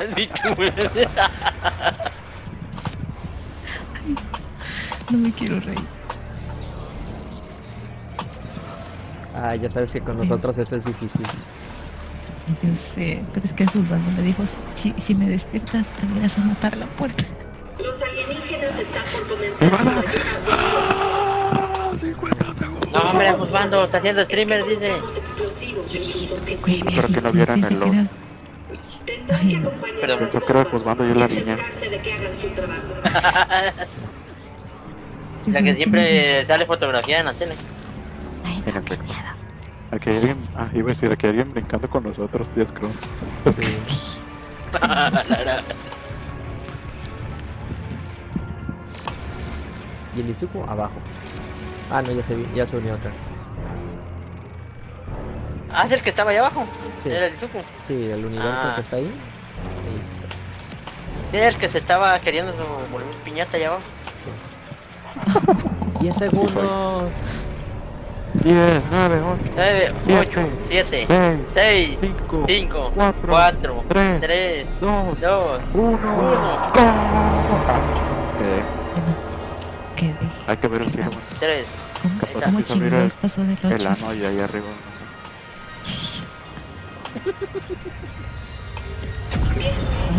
Ni tú. No me quiero reír. Ah, ya sabes que con nosotros eso es difícil. Yo sé, pero es que Osvaldo me dijo, si, si me despiertas, te voy a matar la puerta. Los alienígenas están por comenzar una guerra No, hombre, Juzbando, está haciendo streamer, dice. Pero que no asusté, vieran el acompañar Perdón. Pensó que era Juzbando y es la niña. La que siempre sale fotografía en la tele. Ay, no, qué efecto. miedo. Aquí hay alguien, ah, iba a decir, aquí hay alguien brincando con nosotros, 10 crowns. Y el Izuku abajo. Ah, no, ya se, vi- ya se unió acá. Ah, es el que estaba allá abajo. Sí. Era el Zuko. Sí, el universo Ah. que está ahí. Está. Sí, el que se estaba queriendo volver piñata allá abajo. 10 segundos. 10, 9, 8, 9, Siete, 8, 7, 6, 6, 5, 5, cuatro, 4, tres, 3, 2, 2, 1. Uno. Eh, ¿Qué dije? hay que ver el cielo. bueno. 3. ¿Cómo, Capaz cómo empieza a abrir chingados pasó de El noche? ano y ahí arriba.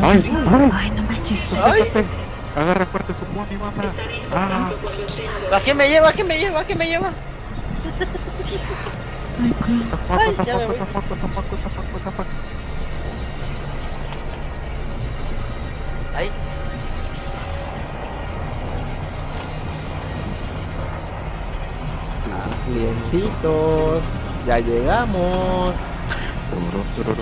¡Ay! ¡Ay! Ay, no manches. ¡Ay! Agarra fuerte su pony, mamá. Ah, ¿A quién me lleva? ¿A quién me lleva? ¿A quién me lleva? Ay. Ay, ya me voy. Ahí. Liencitos. Ya llegamos. Pero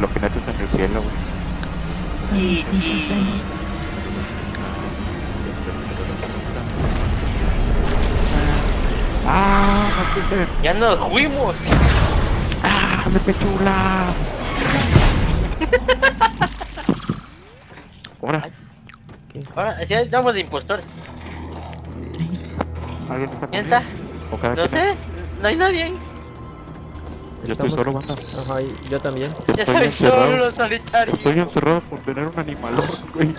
los jinetes en el cielo, güey. ¡Ah! Ya nos fuimos. ¡Ah! ¡Me pechula! Ahora, Ahora, ya estamos de impostores. ¿alguien está ¿Quién está? ¿O cada No quien sé. No hay nadie. ahí. Yo estoy solo, banda. Ajá, y yo también. Ya Estoy encerrado. solo, solitario. Estoy encerrado por tener un animal, güey.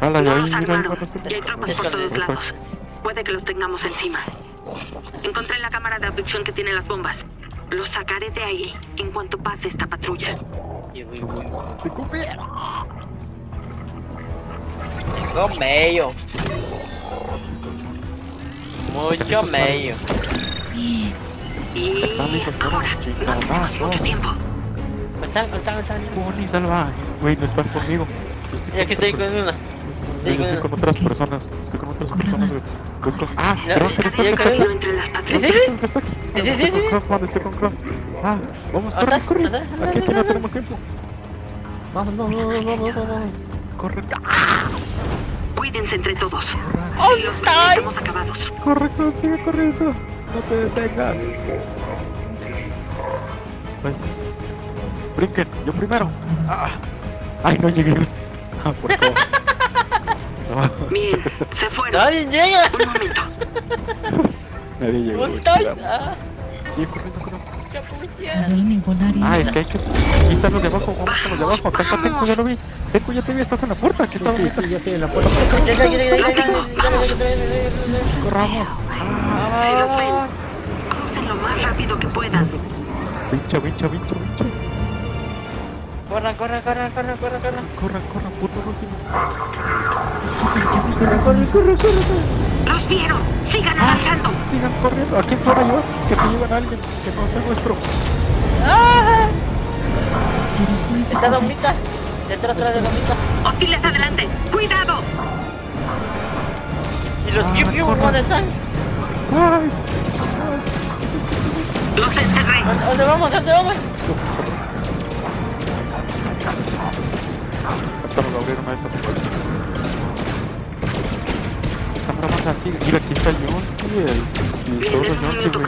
Hala, ya No ahí, los mira, ahí Y hay tropas por todos lados. Puede que los tengamos encima. Encontré la cámara de abducción que tiene las bombas. Los sacaré de ahí en cuanto pase esta patrulla. No medio. Mucho medio. Y Están listos ahora, no chingadazos. mucho tiempo. ¿Están, están, están? Pony salvaje. Güey, no están conmigo. Yo estoy Y aquí estoy con otras- una. Yo Estoy con otras personas. Estoy con otras personas, güey. Ah, Ya, ya, ¿eres tú ya que que Estoy con. Kronz, man, estoy con Kronz. Ah, vamos, corre, corre. Aquí, aquí no tenemos tiempo. Vamos, vamos, vamos, vamos, vamos. Corre, Cuídense entre todos. ¡Oh, Si los estamos acabados. corre, sigue corriendo. No te detengas. Ven. Brinquen, yo primero. Ah. Ay, no llegué. Ah, por favor. No, Bien, se fueron. ¡Nadie llega! Un momento. nadie llegó. ¿Cómo estás? Ah, Sigue corriendo. No veo ningún área. Ah, es que hay que. Quítalo los de abajo, vamos los de abajo. Acá está Tenku, ya lo vi. Tenku, ya te vi, estás en la puerta. Aquí está Sí, sí, ya estoy en la puerta. Corramos. Si los ven, crucen lo más rápido que puedan. Vincha, vincha, vincha, vincha. Corran, corran, corran, corran, corran, corran. Corran, corran, puto último. ¡Los vieron! ¡Sigan avanzando! Sigan corriendo. ¿A quién se van a llevar? Que se llevan a alguien que no sea nuestro. ¡Ah! Está. Domita. Detrás, atrás de Domita. ¡Hostiles adelante! ¡Cuidado! ¿Y los Piu Piu corran. dónde están? Ay. ¡Los encerré! ¿A ¿Dónde vamos? ¿A ¿Dónde vamos? Abrieron una de estas puertas. Así. Mira, aquí está el Yonsi, el. Y todos los Yonsi, güey.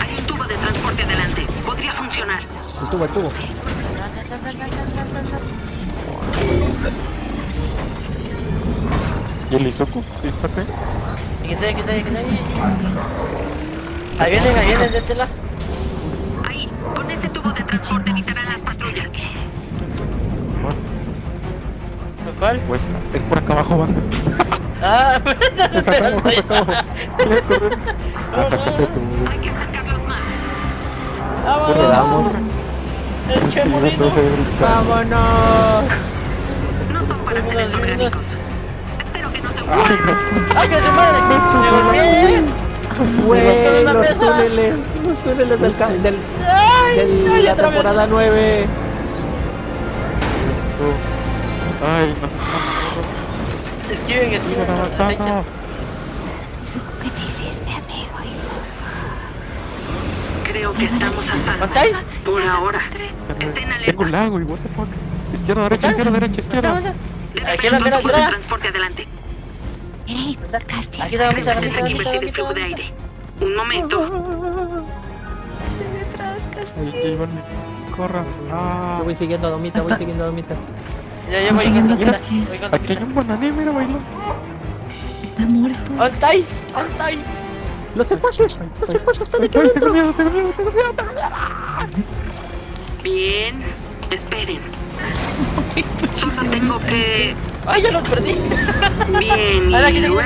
Hay un tubo de transporte adelante. Podría funcionar. El tubo, el tubo. ¿Y el Isoku? ¿Sí está acá? Aquí está, aquí está, aquí está. Ahí vienen, ahí vienen, détela. Ahí, con ese tubo de transporte evitarán las ¿Cuál? Pues es por acá abajo, banda. Ah, Es acá abajo, es acá abajo. Voy a correr. Ah, sacaste tu. Hay que acercarlos más. ¿Por qué damos? El ahorita. ¡Vámonos! No son para seres orgánicos. Espero que no se mueran. ¡Ay, que se madre! Me. Güey, los túneles, los túneles del, del, ¡Ay! de la temporada 9. Ay, no sé si Esquiven, esquiven. Avanzando. ¿qué te hiciste, amigo? Creo que estamos a salvo. ¿Contáis? Por ahora. Estén Tengo alerta. lago y what the fuck. Izquierda, derecha, izquierda, derecha, izquierda. Aquí la un mira tubo de atrás. transporte adelante. Ey, Casti. Aquí está, en ahorita, flujo de ahorita. aire. Un momento. detrás, Casti. Ahí, ahí van. Corran. Ah, Yo voy siguiendo a Domita, voy siguiendo a Domita. Ya, ya voy Siguiendo con a Casti. voy con aquí hay un banané, mira, bailo. Está muerto. ¿Dónde estáis? ¡Los secuaces! ¡Los secuaces están aquí tengo adentro! miedo, tengo miedo, tengo miedo. tengo miedo. Bien. Esperen. Solo tengo que... ¡Ay, ya los perdí! Bien. Ahora Y luego...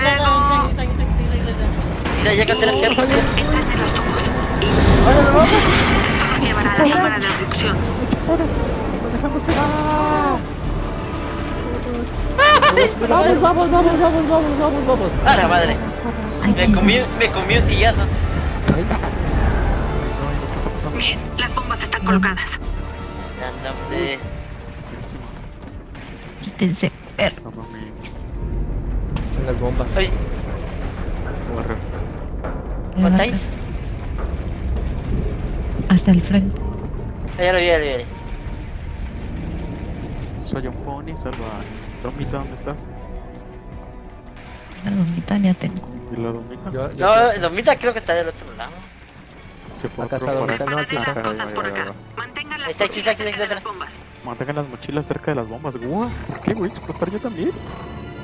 Mira, ya canté el cerco. Entren en los tubos. Ahora nos vamos. Llevará a la cámara de abducción. Ah. ¡Vamos, vamos, vamos, vamos, vamos, vamos, vamos! ¡A la madre! Me comí, me comí un sillazo. Bien. Las bombas están colocadas. Quítense, perro. Están las bombas. Ay. Hasta el frente. Ah, Ya lo vi, ya lo vi. Soy un pony salvaje. Domita, ¿dónde estás? La domita ya tengo. ¿Y la domita? Yo, yo No, Domita creo que está del otro lado. Se fue Acá está por Domita, no, aquí está. Mantengan las Está mochilas cerca de las bombas. Mantengan las mochilas cerca de las bombas. Guau, ¿por qué, güey? ¿Explotar yo también?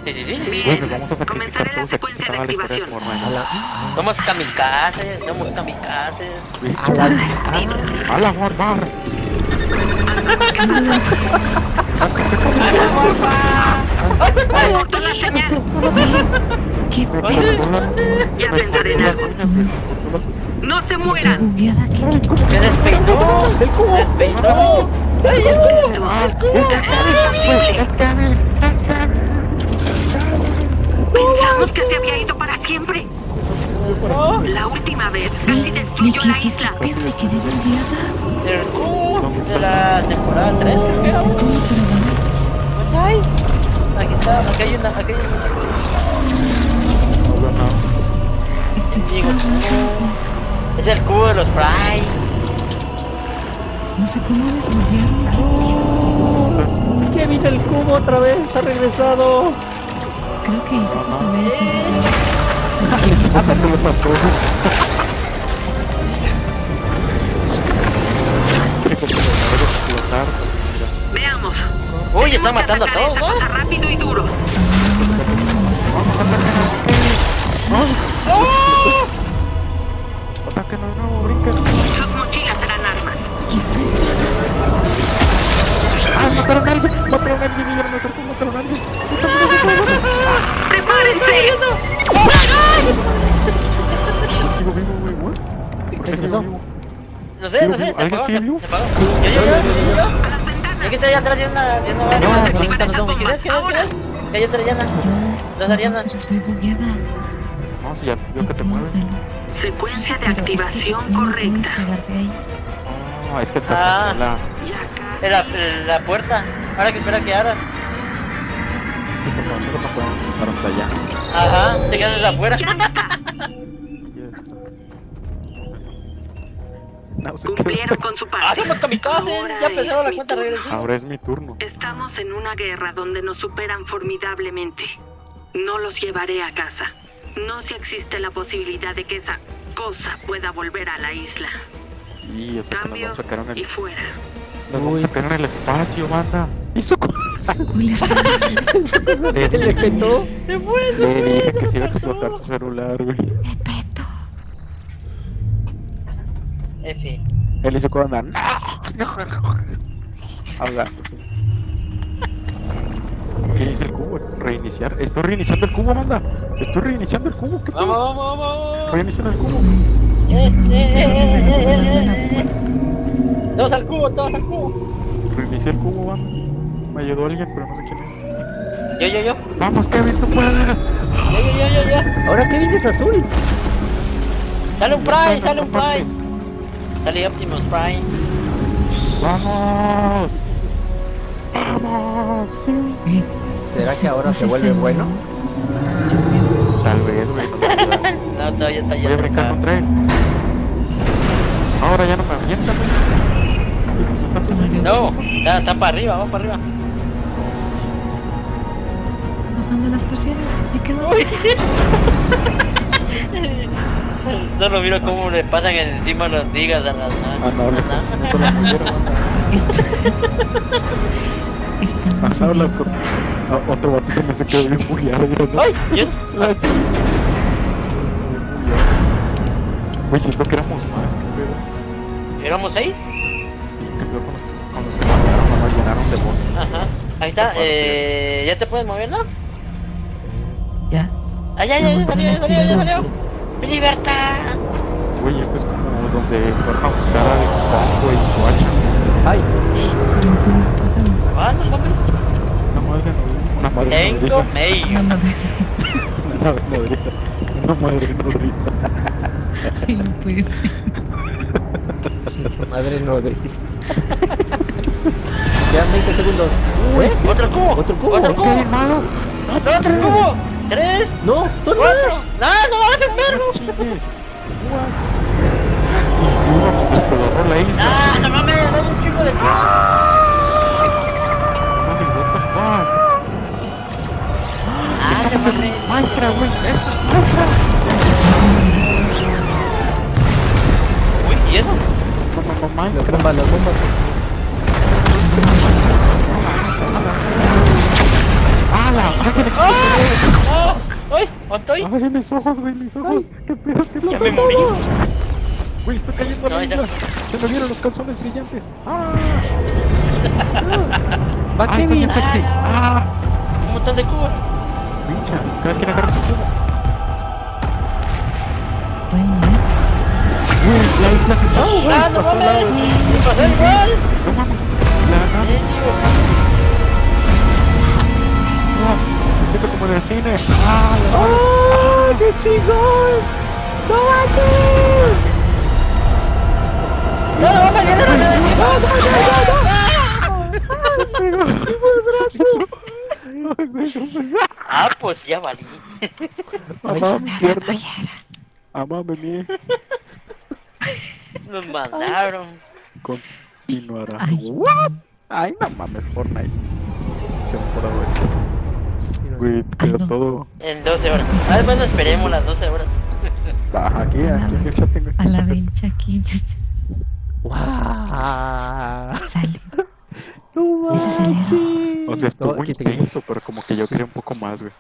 Bien. vamos a sacrificar todos aquí. Se de acaba la historia A la... Somos kamikazes, somos kamikazes. A la... ¡A la Se cortó la señal. ¿Qué Me pedo? cortó las- Ya me pensaré en cortó algo. No se mueran. Pensamos que se había ido para siempre. La última vez casi destruyó la quedé, isla. ¿qué pedo? Me quedé bugueada. El cubo ¿Dónde de está? la temporada 3, creo que está, aquí hay una, aquí hay una. No nada. Estoy Digo, cubo. Es el cubo de los Fry. No sé cómo desbloquearme. ¿Qué pedo? Estás- ¡Kevin, el cubo otra vez! ¡Ha regresado! Creo que hice que también es un Mátate los Uy, está matando a todos, ¿no? rápido y duro. Ataquen de nuevo, brinquen. Sus mochilas serán armas. ¡Ah, mataron a alguien! ¡Mataron a alguien! ¡Ya no me acerco! ¡Mataron a alguien! ¡Prepárense! Yo sigo vivo, güey, ¿what? ¿Por qué pasó? sigo vivo? No sé, no sé, ¿Alguien sigue vivo? Yo, yo, yo, yo, Aquí está allá atrás de una, de una No, Ariana. no, ¿Quién no, es? no, no, ¿Quién es? ¿Quién es? ¿Quién es? Que hay otra Ariana. Dos Arianas. Yo estoy bugueada. No, si ya veo que te mueves. Secuencia de activación correcta. No, es que te Ah. la... La, la puerta. Ahora que espera que abra. Sí, porque nosotros no podemos cruzar hasta allá. Ajá, te quedas afuera. No sé qué. Cumplieron con su Ah, parte. somos kamikazes. Ahora Ya es la mi cuenta turno. regresiva. Ahora es mi turno. Estamos en una guerra donde nos superan formidablemente. No los llevaré a casa. No si existe la posibilidad de que esa cosa pueda volver a la isla. Y eso que nos Cambio vamos a quedar en y el... fuera. Nos vamos a quedar en el espacio, banda. Esa cosa que se le petó. Le dije que se iba a explotar su celular, güey. de peto. F. Él hizo cuando anda. Hablando, sí. ¿Qué dice el cubo? Reiniciar. Estoy reiniciando el cubo, manda. Estoy reiniciando el cubo. ¿Qué Vamos, vamos, vamos. Reiniciando el cubo. Eh, eh, eh. Todos al cubo, todos al cubo. Reinicié el cubo, manda. Me ayudó alguien, pero no sé quién es. Yo, yo, yo. Vamos, Kevin, tú puedes. Yo, yo, yo, yo, yo. Ahora Kevin es azul. Sale un Prime, sale un. Prime. Sale Optimus Prime. Vamos. Vamos. Sí. ¿Será que ahora se vuelve el- bueno? Tal vez, güey. no todavía está Voy a brincar contra él. Ahora ya no me avienta, güey. No, está, está para arriba, vamos para arriba. bajando las persianas. Me quedo. No lo miro cómo le pasan encima las vigas a las Ah, no, subiendo. las Ah, Otro batito me se quedó bien bugueado. no- ¡Ay! Chis. Güey, siento que éramos más, que pedo. ¿Éramos seis? Sí, que pedo con los, con los que mataron, nomás llenaron de voz. Ajá. Ahí está, eh. ¿Ya te puedes mover, no? Ya. Ya, ya, ya salió, salió, ya salió. ¡Mi libertad! Güey, esto es como donde fueron a buscar al Congo y su hacha. Ay. Ah, no, hombre. Una madre nodriza. Una madre Tengo nodriza. No, medio. no, Una madre nodriza. Una madre nodriza. no madre nodriz. Quedan 20 segundos. ¿Eh? ¡Otro cubo! ¿Otro cubo? ¡Otro cubo! ¡Otro cubo! ¡Tres! No, son ¡Cuatro! más. ¡No, no vamos a hacer vergo! Chingues. Y si uno pues exploró la isla. ¡Ah, no mames! ¡Hay un chico de. ¡Ah, Estamos en mames! Minecraft, güey. Esto es Minecraft. Uy, ¿y eso? No, no, no, Las Minecraft. bombas, las bombas. ¡Hala! ¡Alguien explotó! ¡Ah! ¡Ay! ¿Dónde estoy? ¡Ay, mis ojos, güey! ¡Mis ojos! ¿Qué pedo? ¿Qué Ya lo me morí. Güey, está cayendo No, la ya. isla. Se me vieron los calzones brillantes. ¡Ah! Va ¡Ah, está bien sexy! ¡Ah! Un montón de cubos. Pincha, cada quien agarra su cubo. Pueden mover. Güey, la isla se está... ¡Ah, no pasó al lado. mames! ¡Me pasó igual! No mames. El. ¡Ah, la! ¡Oh, qué chingón! ¡No manches! ¡No, no, mames! ¡Viene, viene, Ay, güey, no me- Ah, pues ya valí. Amá mi pierna. pollera. Amáme mi. Nos mandaron. Continuará. Ay. What? Ay, no mames, Fortnite. Temporada güey. No. todo. En 12 horas. Ah, bueno, esperemos las 12 horas. Ah, aquí, aquí en el chat tengo. A la vencha aquí ¡Wow! sale. ¡No manches! O sea, estuvo aquí intenso, pero como que yo quería un poco más, güey.